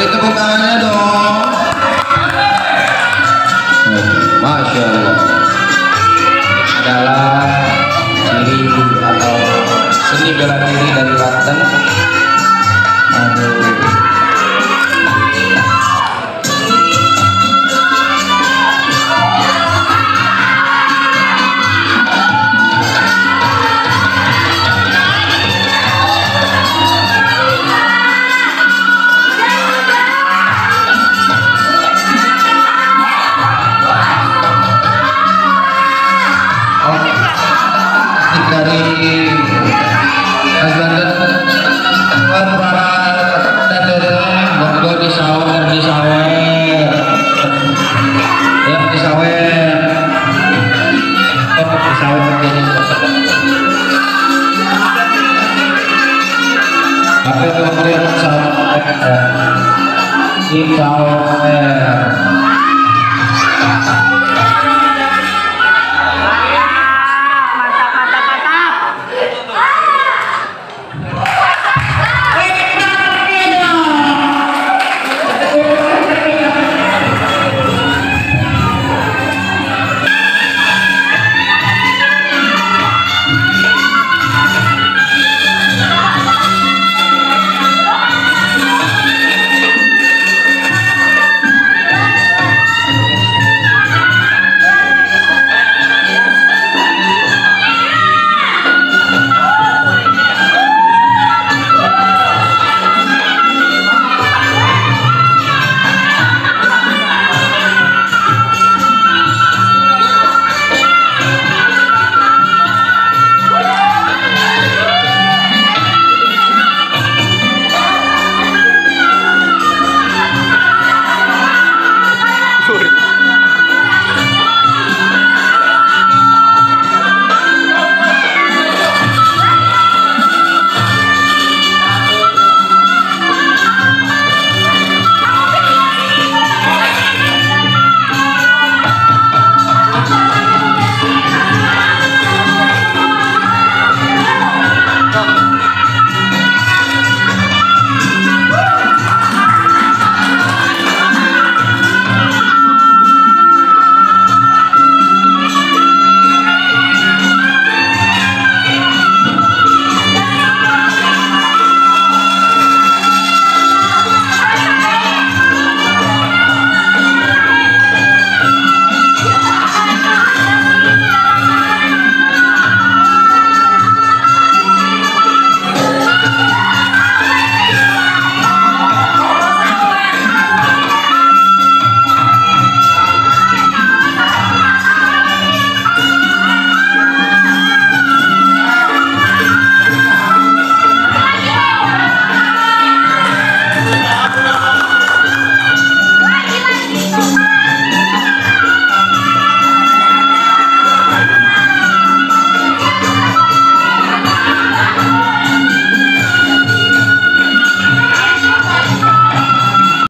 Beri tepuk tangannya dong. Masya Allah. Adalah diri atau seni bela diri dari Banten. Aduh. Tapi